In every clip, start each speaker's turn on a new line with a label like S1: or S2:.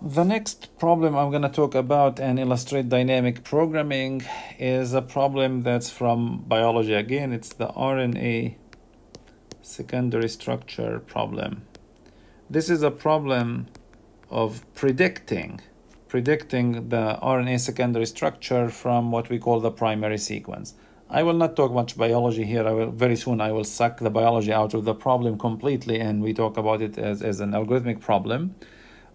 S1: The next problem I'm going to talk about and illustrate dynamic programming is a problem that's from biology again. It's the RNA secondary structure problem. This is a problem of predicting predicting the RNA secondary structure from what we call the primary sequence. I will not talk much biology here. I will very soon I will suck the biology out of the problem completely and we talk about it as, as an algorithmic problem.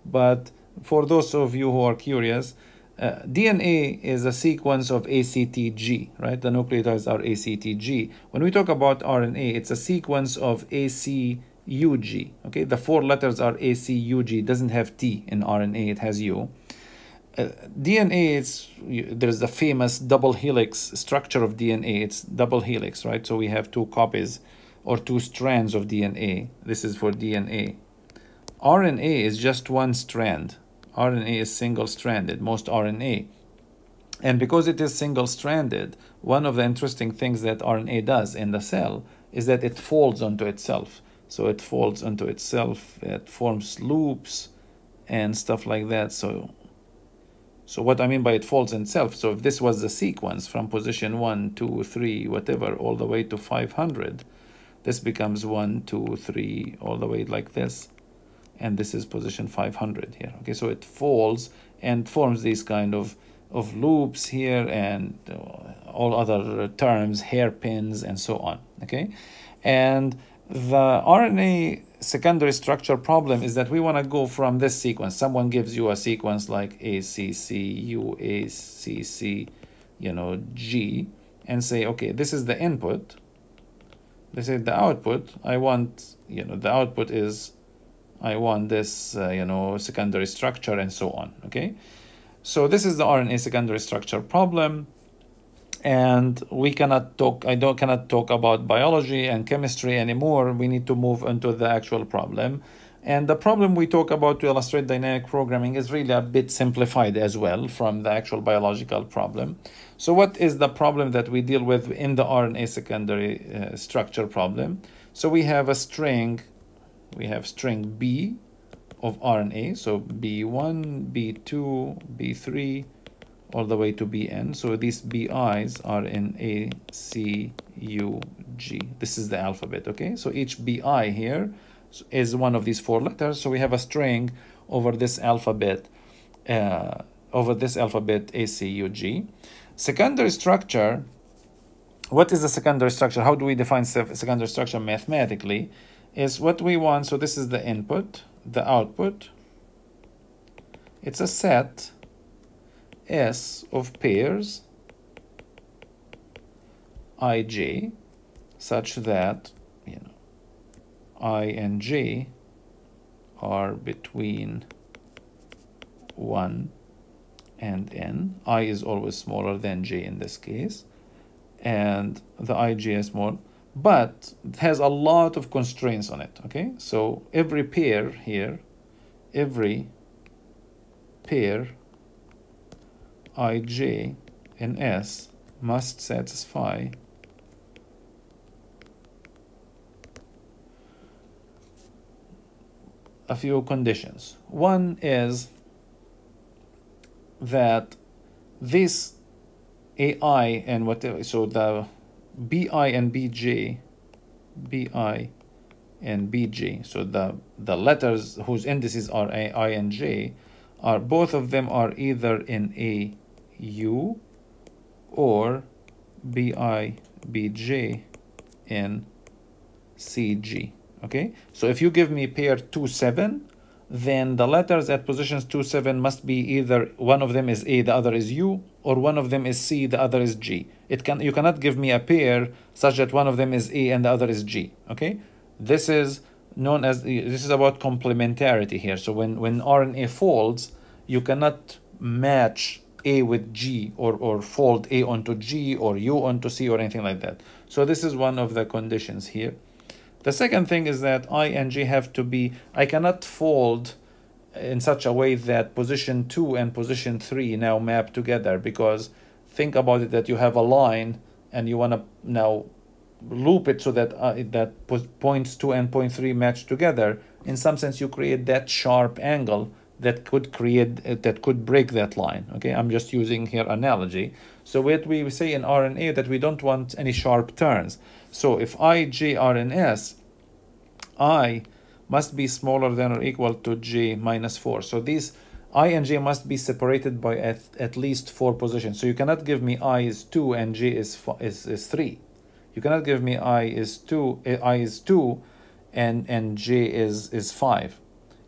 S1: But for those of you who are curious, uh, DNA is a sequence of ACTG, right? The nucleotides are ACTG. When we talk about RNA, it's a sequence of ACUG, okay? The four letters are ACUG, it doesn't have T in RNA, it has U. Uh, DNA is there's the famous double helix structure of DNA. It's double helix, right? So we have two copies or two strands of DNA. This is for DNA. RNA is just one strand. RNA is single stranded, most RNA. And because it is single stranded, one of the interesting things that RNA does in the cell is that it folds onto itself. So it folds onto itself, it forms loops and stuff like that. So so what I mean by it folds itself, so if this was the sequence from position 1, 2, 3, whatever, all the way to 500, this becomes 1, 2, 3, all the way like this. And this is position 500 here. Okay, so it falls and forms these kind of, of loops here and uh, all other terms, hairpins and so on. Okay, and the RNA secondary structure problem is that we want to go from this sequence. Someone gives you a sequence like ACC, UACC, you know, G, and say, okay, this is the input. This is the output. I want, you know, the output is, I want this, uh, you know, secondary structure and so on, okay? So this is the RNA secondary structure problem and we cannot talk i don't cannot talk about biology and chemistry anymore. We need to move into the actual problem. And the problem we talk about to illustrate dynamic programming is really a bit simplified as well from the actual biological problem. So what is the problem that we deal with in the rna secondary uh, structure problem? So we have a string we have string b of rna so b1 b2 b3 all the way to Bn. So these Bi's are in A, C, U, G. This is the alphabet, okay? So each Bi here is one of these four letters. So we have a string over this alphabet, uh, over this alphabet A, C, U, G. Secondary structure, what is the secondary structure? How do we define secondary structure mathematically? Is what we want, so this is the input, the output. It's a set S of pairs ij such that you know i and j are between 1 and n. i is always smaller than j in this case and the ij is but it has a lot of constraints on it okay so every pair here every pair ij in S must satisfy a few conditions. One is that this AI and whatever, so the BI and BJ, BI and BJ, so the, the letters whose indices are AI and J, are both of them are either in a U or BI, BJ in CG. Okay, so if you give me pair 2, 7, then the letters at positions 2, 7 must be either one of them is A, the other is U, or one of them is C, the other is G. It can You cannot give me a pair such that one of them is A and the other is G. Okay, this is known as, this is about complementarity here. So when, when RNA folds, you cannot match a with G or, or fold A onto G or U onto C or anything like that. So this is one of the conditions here. The second thing is that I and G have to be, I cannot fold in such a way that position 2 and position 3 now map together because think about it that you have a line and you want to now loop it so that uh, that points 2 and point 3 match together. In some sense, you create that sharp angle that could create uh, that could break that line okay? I'm just using here analogy. So what we say in rna that we don't want any sharp turns. So if i j r n s i must be smaller than or equal to j minus 4 so these i and j must be separated by at, at least four positions. So you cannot give me i is 2 and j is, is, is 3 you cannot give me i is 2 i is 2 and and j is is 5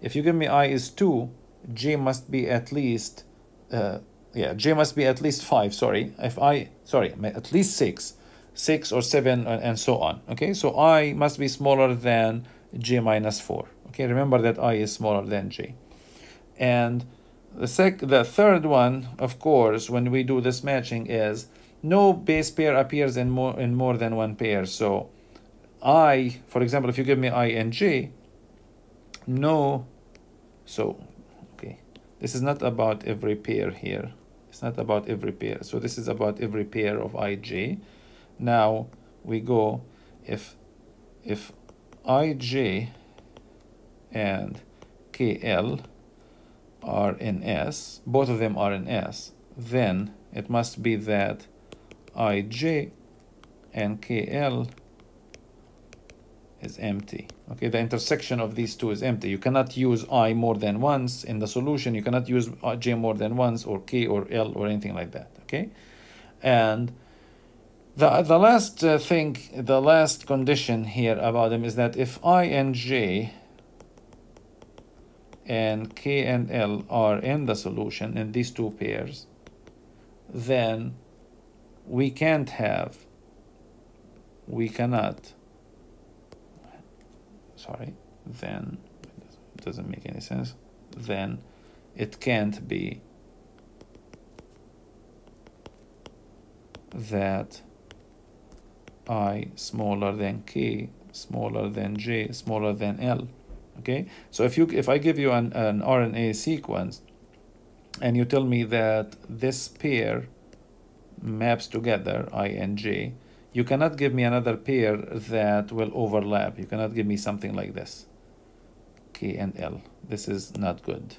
S1: if you give me i is 2 j must be at least uh, yeah j must be at least 5 sorry. If i sorry at least 6 6 or 7 and so on okay? So i must be smaller than j minus 4 okay? Remember that i is smaller than j and the sec the third one of course when we do this matching is no base pair appears in more in more than one pair. So i for example if you give me i and j no so okay. This is not about every pair here. It's not about every pair. So this is about every pair of ij now we go if if ij and kl are in s both of them are in s then it must be that ij and kl is empty. Okay the intersection of these two is empty. You cannot use i more than once in the solution. You cannot use j more than once or k or l or anything like that okay? And the, the last uh, thing the last condition here about them is that if i and j and k and l are in the solution in these two pairs then we can't have we cannot sorry then doesn't make any sense then it can't be that i smaller than k smaller than j smaller than l okay? So if you if i give you an, an rna sequence and you tell me that this pair maps together i and j you cannot give me another pair that will overlap. You cannot give me something like this. K and l. This is not good.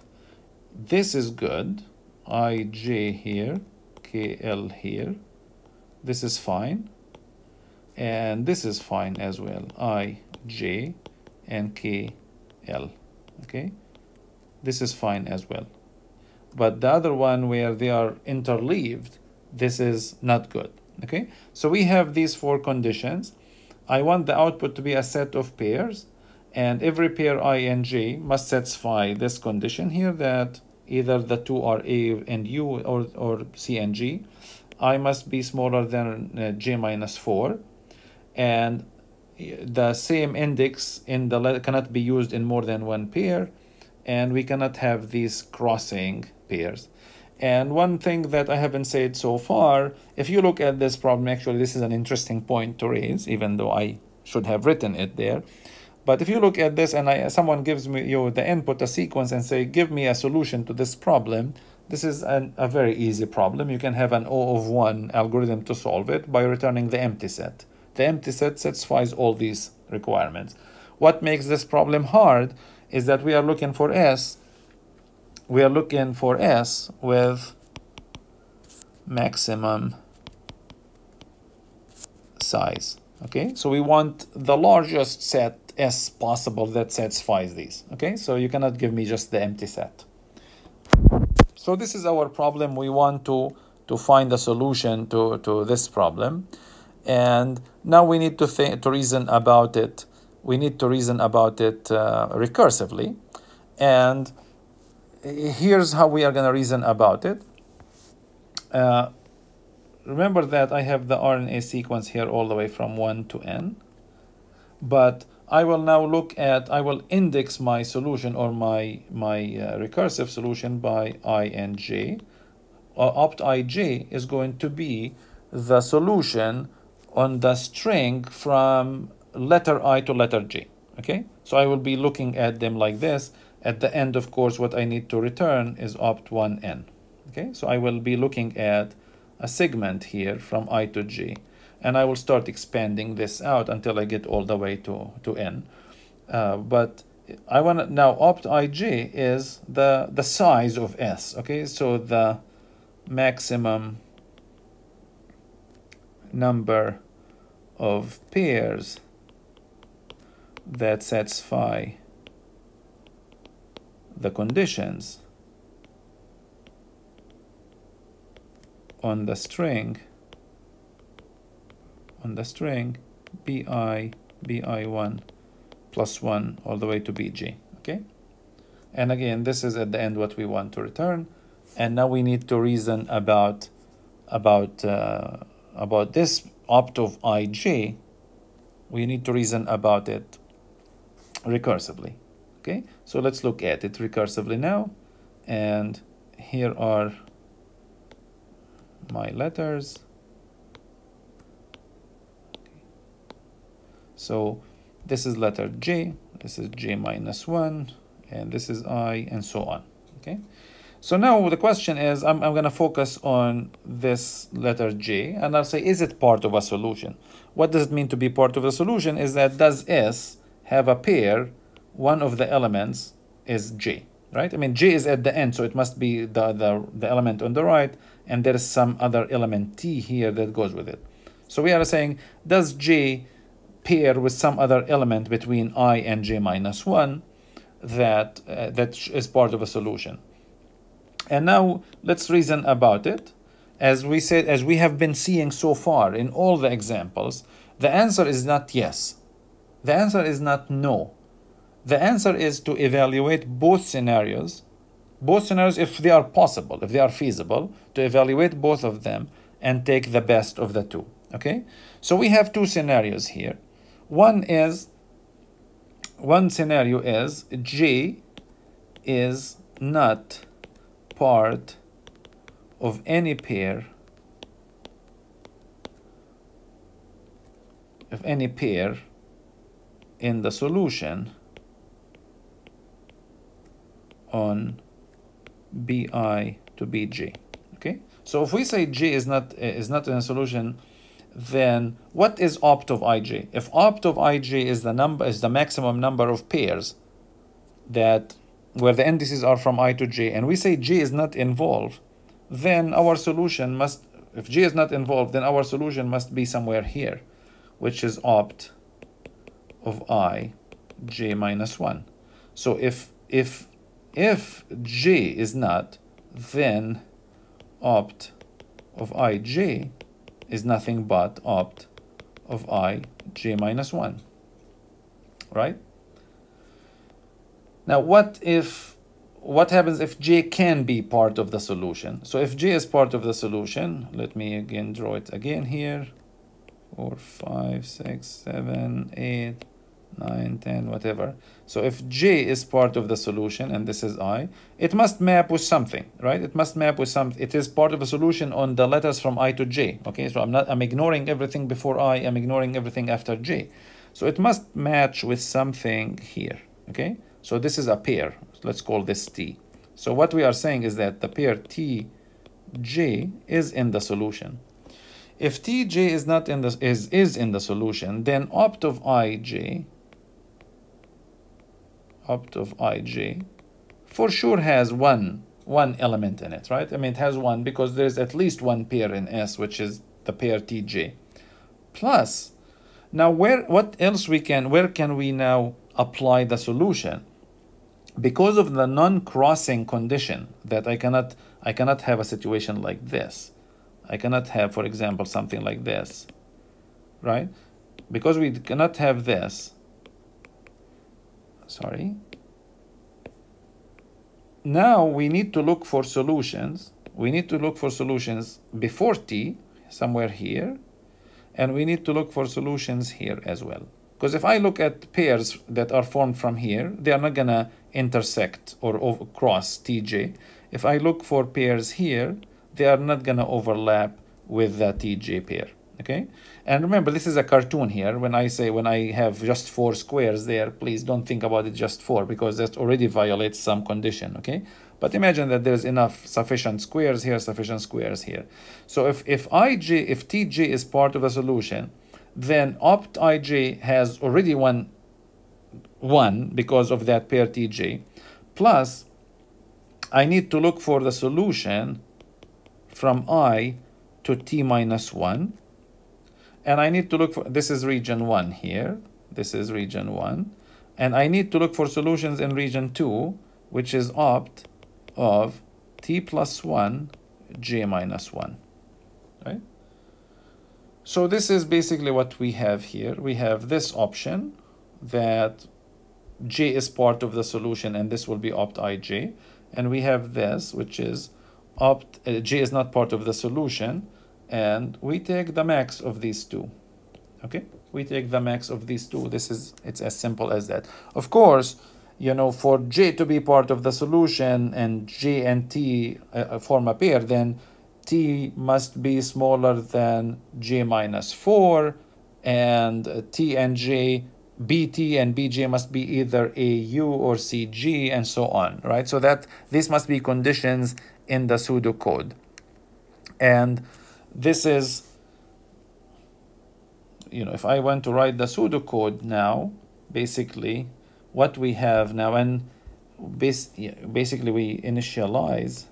S1: This is good. I j here k l here. This is fine. And this is fine as well. I j and k l okay? This is fine as well. But the other one where they are interleaved this is not good okay? So we have these four conditions. I want the output to be a set of pairs and every pair i and j must satisfy this condition here that either the two are a and u or, or c and g. I must be smaller than uh, j minus 4 and the same index in the letter cannot be used in more than one pair and we cannot have these crossing pairs and one thing that I haven't said so far, if you look at this problem, actually this is an interesting point to raise, even though I should have written it there. But if you look at this and I, someone gives me you the input, a sequence, and say, give me a solution to this problem, this is an, a very easy problem. You can have an O of 1 algorithm to solve it by returning the empty set. The empty set satisfies all these requirements. What makes this problem hard is that we are looking for S we are looking for S with maximum size. Okay, so we want the largest set S possible that satisfies these. Okay, so you cannot give me just the empty set. So this is our problem. We want to, to find a solution to, to this problem. And now we need to think to reason about it. We need to reason about it uh, recursively. And here's how we are going to reason about it. Uh, remember that I have the RNA sequence here all the way from 1 to n. But I will now look at, I will index my solution or my, my uh, recursive solution by i and j. Uh, opt ij is going to be the solution on the string from letter i to letter j. Okay, so I will be looking at them like this at the end, of course, what I need to return is opt1n. Okay, so I will be looking at a segment here from i to G. and I will start expanding this out until I get all the way to, to n. Uh, but I want to now opt ij is the the size of s. Okay, so the maximum number of pairs that satisfy the conditions on the string on the string bi bi1 plus 1 all the way to bg okay? And again this is at the end what we want to return. And now we need to reason about about uh, about this opt of ij we need to reason about it recursively okay so let's look at it recursively now and here are my letters so this is letter J, this is J minus 1, and this is I, and so on. Okay. So now the question is, I'm, I'm going to focus on this letter J, and I'll say, is it part of a solution? What does it mean to be part of a solution? Is that does S have a pair, one of the elements is J, right? I mean, J is at the end, so it must be the, the, the element on the right, and there is some other element T here that goes with it. So we are saying, does J pair with some other element between i and j minus 1 that, uh, that is part of a solution. And now let's reason about it. As we said, as we have been seeing so far in all the examples, the answer is not yes. The answer is not no. The answer is to evaluate both scenarios, both scenarios if they are possible, if they are feasible, to evaluate both of them and take the best of the two. Okay? So we have two scenarios here. One is, one scenario is J is not part of any pair of any pair in the solution on bi to bj okay so if we say j is not is not in a solution then what is opt of ij? If opt of ij is the number is the maximum number of pairs that where the indices are from i to j, and we say j is not involved, then our solution must if j is not involved, then our solution must be somewhere here, which is opt of i j minus 1. So if if if j is not, then opt of ij is nothing but opt of i j minus 1 right now what if what happens if j can be part of the solution so if j is part of the solution let me again draw it again here four five six seven eight 9, 10, whatever. So if j is part of the solution and this is i, it must map with something, right? It must map with some, it is part of a solution on the letters from i to j, okay? So I'm not, I'm ignoring everything before i, I'm ignoring everything after j. So it must match with something here, okay? So this is a pair, let's call this t. So what we are saying is that the pair t, j is in the solution. If tj is not in the is is in the solution, then opt of ij opt of ij for sure has one one element in it, right? I mean, it has one because there's at least one pair in S, which is the pair Tj. Plus, now where what else we can where can we now apply the solution? Because of the non-crossing condition that I cannot I cannot have a situation like this. I cannot have, for example, something like this, right? Because we cannot have this, sorry. Now we need to look for solutions. We need to look for solutions before t, somewhere here, and we need to look for solutions here as well. Because if I look at pairs that are formed from here, they are not going to intersect or cross tj. If I look for pairs here, they are not going to overlap with the tj pair okay? And remember this is a cartoon here. When i say when i have just four squares there please don't think about it just four because that already violates some condition okay? But imagine that there's enough sufficient squares here sufficient squares here. So if if ij if tj is part of the solution then opt ij has already one 1 because of that pair tj plus I need to look for the solution from i to t minus 1 and I need to look for this is region 1 here. This is region 1 and I need to look for solutions in region 2 which is opt of t plus 1 j minus 1 right so this is basically what we have here. We have this option that j is part of the solution and this will be opt ij and we have this which is opt uh, j is not part of the solution and we take the max of these two. Okay? We take the max of these two. This is it's as simple as that. Of course you know for j to be part of the solution and j and t uh, uh form a pair then t must be smaller than j minus 4 and t and j bt and bj must be either au or cg and so on right? So that these must be conditions in the pseudocode and this is, you know, if I want to write the pseudocode now, basically what we have now, and bas basically we initialize,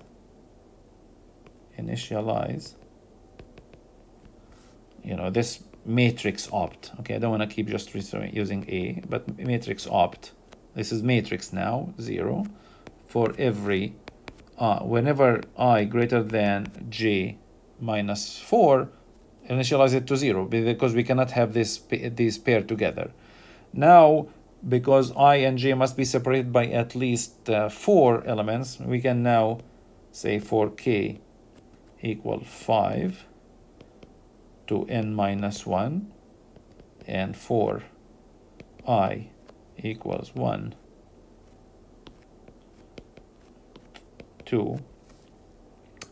S1: initialize, you know, this matrix opt. Okay, I don't want to keep just using a, but matrix opt. This is matrix now, zero, for every, uh, whenever i greater than j minus 4, initialize it to 0 because we cannot have this these pair together. Now, because i and j must be separated by at least uh, 4 elements, we can now say for k equal 5 to n minus 1 and 4 i equals 1 to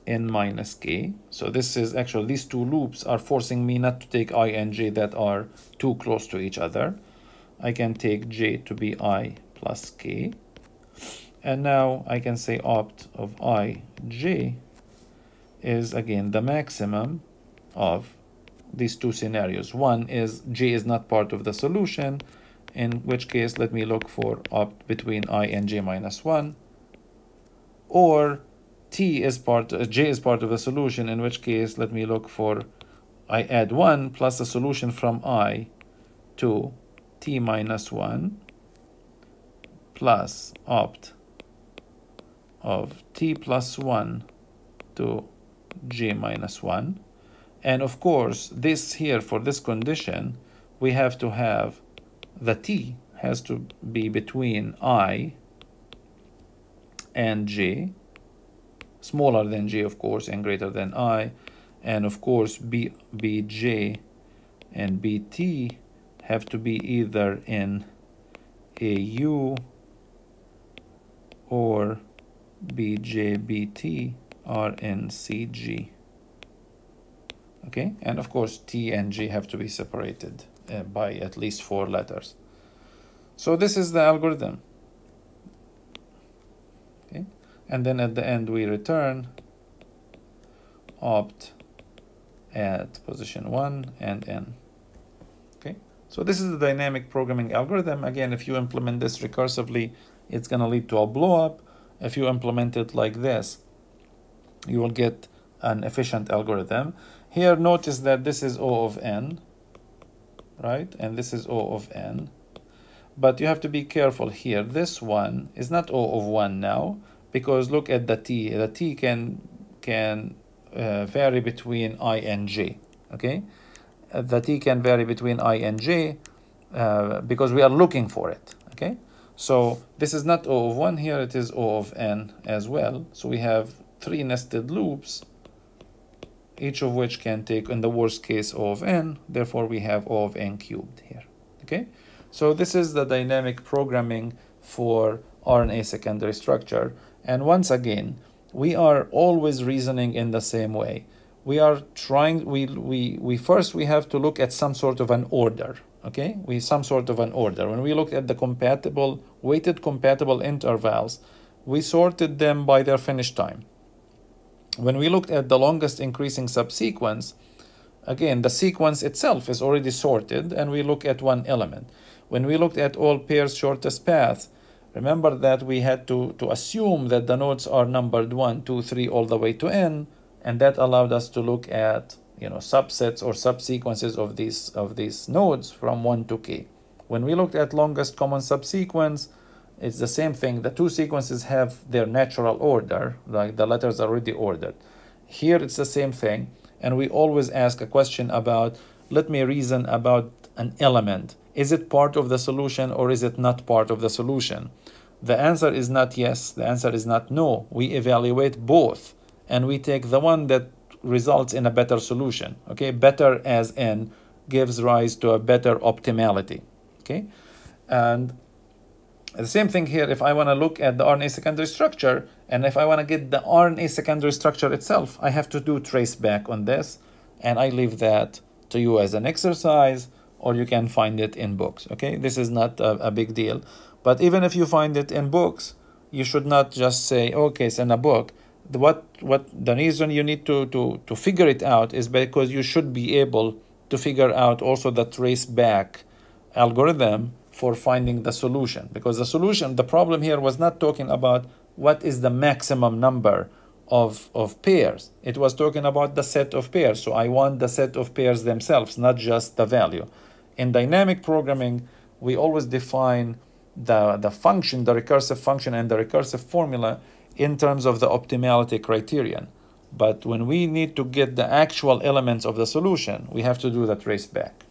S1: n minus k. So this is actually, these two loops are forcing me not to take i and j that are too close to each other. I can take j to be i plus k. And now I can say opt of i, j is again the maximum of these two scenarios. One is j is not part of the solution, in which case let me look for opt between i and j minus 1, or t is part, uh, j is part of the solution, in which case let me look for, I add 1 plus the solution from i to t minus 1 plus opt of t plus 1 to j minus 1. And of course, this here, for this condition, we have to have the t has to be between i and j smaller than j of course and greater than i and of course b bj and bt have to be either in au or bjbt are in cg okay and of course t and g have to be separated uh, by at least four letters so this is the algorithm Okay, and then at the end we return opt at position 1 and n. Okay, so this is the dynamic programming algorithm. Again, if you implement this recursively, it's going to lead to a blow up. If you implement it like this, you will get an efficient algorithm. Here, notice that this is O of n, right? And this is O of n. But you have to be careful here. This one is not O of 1 now because look at the t the t can can uh, vary between i and j okay uh, the t can vary between i and j uh, because we are looking for it okay so this is not o of 1 here it is o of n as well so we have three nested loops each of which can take in the worst case o of n therefore we have o of n cubed here okay so this is the dynamic programming for RNA secondary structure and once again, we are always reasoning in the same way. We are trying, we, we, we first, we have to look at some sort of an order, okay? We some sort of an order. When we looked at the compatible, weighted compatible intervals, we sorted them by their finish time. When we looked at the longest increasing subsequence, again, the sequence itself is already sorted and we look at one element. When we looked at all pairs shortest path, remember that we had to, to assume that the nodes are numbered 1, 2, 3, all the way to n, and that allowed us to look at you know subsets or subsequences of these of these nodes from 1 to k. When we looked at longest common subsequence, it's the same thing. The two sequences have their natural order, like the letters are already ordered. Here it's the same thing, and we always ask a question about let me reason about an element. Is it part of the solution or is it not part of the solution? The answer is not yes, the answer is not no. We evaluate both and we take the one that results in a better solution. Okay, better as in gives rise to a better optimality. Okay, and the same thing here, if I want to look at the RNA secondary structure, and if I want to get the RNA secondary structure itself, I have to do trace back on this, and I leave that to you as an exercise, or you can find it in books, okay? This is not a, a big deal. But even if you find it in books, you should not just say, okay, it's in a book. What, what the reason you need to, to, to figure it out is because you should be able to figure out also the trace back algorithm for finding the solution. Because the solution the problem here was not talking about what is the maximum number of, of pairs. It was talking about the set of pairs. So i want the set of pairs themselves not just the value. In dynamic programming we always define the, the function the recursive function and the recursive formula in terms of the optimality criterion. But when we need to get the actual elements of the solution we have to do the trace back